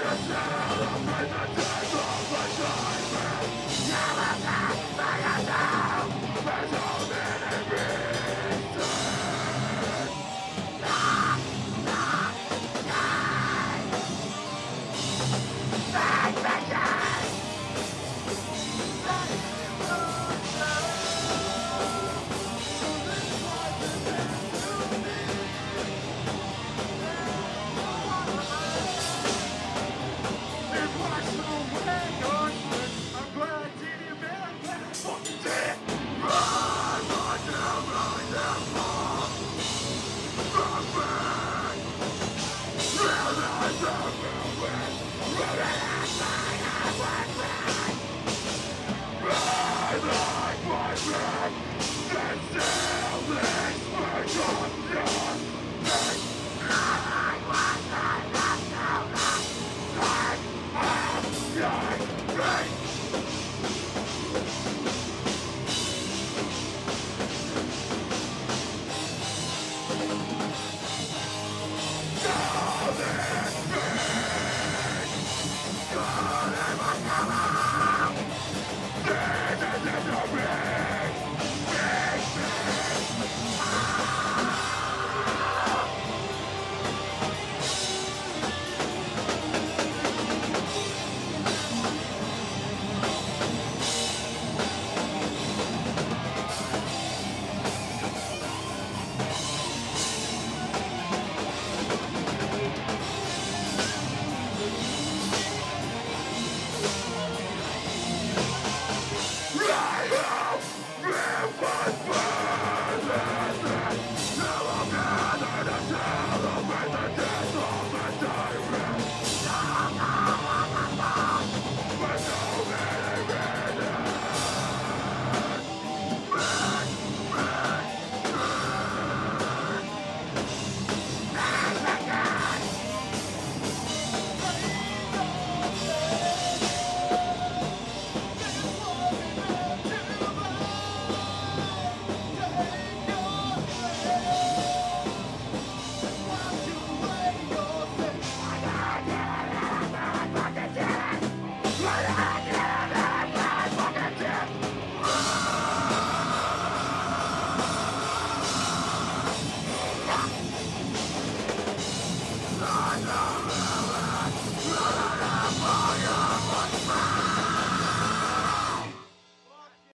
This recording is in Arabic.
of my